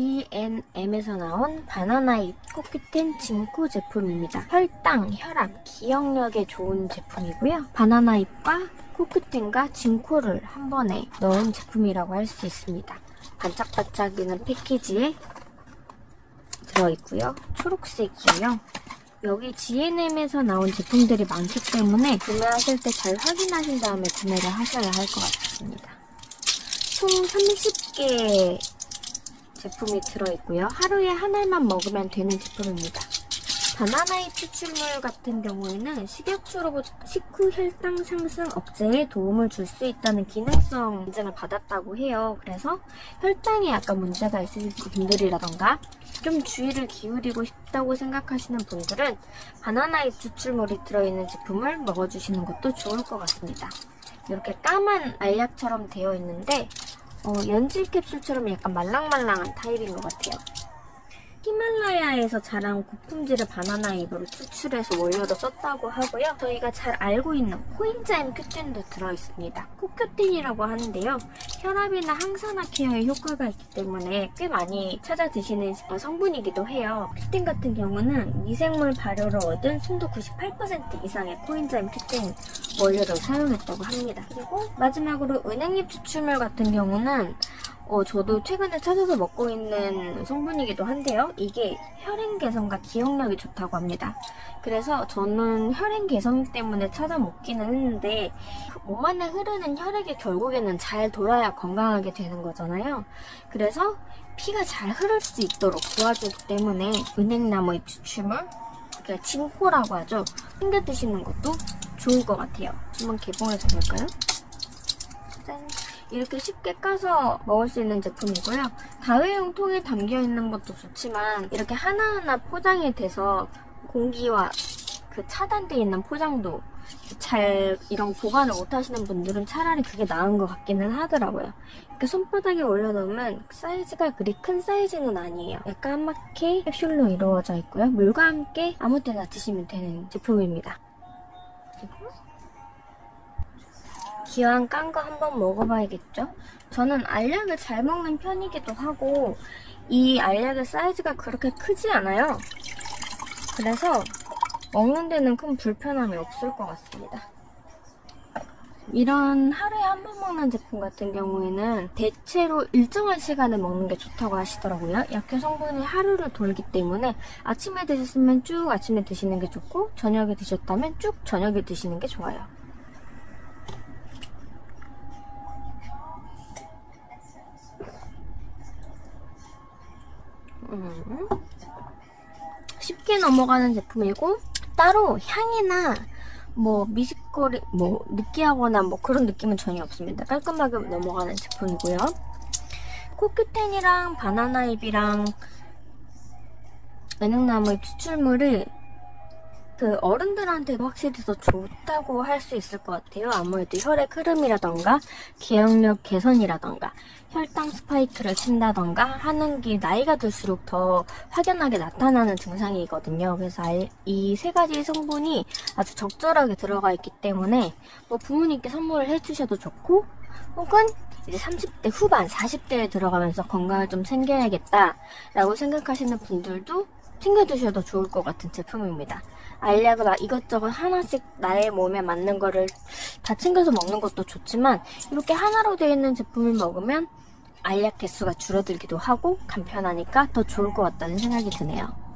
G&M에서 나온 바나나잎 코큐텐 진코 제품입니다. 혈당, 혈압, 기억력에 좋은 제품이고요. 바나나 잎과 코큐텐과 진코를 한 번에 넣은 제품이라고 할 수 있습니다. 반짝반짝이는 패키지에 들어있고요. 초록색이에요. 여기 G&M에서 나온 제품들이 많기 때문에 구매하실 때 잘 확인하신 다음에 구매를 하셔야 할 것 같습니다. 총 30개 제품이 들어있고요. 하루에 한 알만 먹으면 되는 제품입니다. 바나나잎 추출물 같은 경우에는 식욕주로부터 식후 혈당 상승 억제에 도움을 줄 수 있다는 기능성 인증을 받았다고 해요. 그래서 혈당에 약간 문제가 있으신 분들이라던가 좀 주의를 기울이고 싶다고 생각하시는 분들은 바나나잎 추출물이 들어있는 제품을 먹어주시는 것도 좋을 것 같습니다. 이렇게 까만 알약처럼 되어 있는데 어, 연질 캡슐처럼 약간 말랑말랑한 타입인 것 같아요. 히말라야에서 자란 고품질의 바나바 잎으로 추출해서 원료로 썼다고 하고요. 저희가 잘 알고 있는 coenzyme Q10도 들어있습니다. CoQ10이라고 하는데요. 혈압이나 항산화 케어에 효과가 있기 때문에 꽤 많이 찾아 드시는 성분이기도 해요. Q10 같은 경우는 미생물 발효로 얻은 순도 98% 이상의 coenzyme Q10 원료를 사용했다고 합니다. 그리고 마지막으로 은행잎 추출물 같은 경우는 어, 저도 최근에 찾아서 먹고 있는 성분이기도 한데요. 이게 혈행 개선과 기억력이 좋다고 합니다. 그래서 저는 혈행 개선 때문에 찾아 먹기는 했는데 몸 안에 흐르는 혈액이 결국에는 잘 돌아야 건강하게 되는 거잖아요. 그래서 피가 잘 흐를 수 있도록 도와주기 때문에 은행나무 잎 추출물, 그러니까 진코라고 하죠. 챙겨 드시는 것도 좋을 것 같아요. 한번 개봉해서 볼까요? 짠! 이렇게 쉽게 까서 먹을 수 있는 제품이고요. 다회용 통에 담겨 있는 것도 좋지만 이렇게 하나하나 포장이 돼서 공기와 그 차단되어 있는 포장도 잘 이런 보관을 못 하시는 분들은 차라리 그게 나은 것 같기는 하더라고요. 이렇게 손바닥에 올려놓으면 사이즈가 그리 큰 사이즈는 아니에요. 까맣게 캡슐로 이루어져 있고요. 물과 함께 아무 때나 드시면 되는 제품입니다. 그리고 기왕 깐 거 한번 먹어봐야겠죠? 저는 알약을 잘 먹는 편이기도 하고 이 알약의 사이즈가 그렇게 크지 않아요. 그래서 먹는 데는 큰 불편함이 없을 것 같습니다. 이런 하루에 한 번 먹는 제품 같은 경우에는 대체로 일정한 시간에 먹는 게 좋다고 하시더라고요. 약효 성분이 하루를 돌기 때문에 아침에 드셨으면 쭉 아침에 드시는 게 좋고 저녁에 드셨다면 쭉 저녁에 드시는 게 좋아요. 음, 쉽게 넘어가는 제품이고 따로 향이나 뭐 미식거리 뭐 느끼하거나 뭐 그런 느낌은 전혀 없습니다. 깔끔하게 넘어가는 제품이고요. 코큐텐이랑 바나나잎이랑 은행나무의 추출물을 그 어른들한테도 확실히 더 좋다고 할 수 있을 것 같아요. 아무래도 혈액 흐름이라던가 기억력 개선이라던가 혈당 스파이크를 친다던가 하는 게 나이가 들수록 더 확연하게 나타나는 증상이거든요. 그래서 이 세 가지 성분이 아주 적절하게 들어가 있기 때문에 뭐 부모님께 선물을 해주셔도 좋고 혹은 이제 30대 후반, 40대에 들어가면서 건강을 좀 챙겨야겠다라고 생각하시는 분들도 챙겨두셔도 좋을 것 같은 제품입니다. 알약을 막 이것저것 하나씩 나의 몸에 맞는 거를 다 챙겨서 먹는 것도 좋지만 이렇게 하나로 되어 있는 제품을 먹으면 알약 개수가 줄어들기도 하고 간편하니까 더 좋을 것 같다는 생각이 드네요. 끝!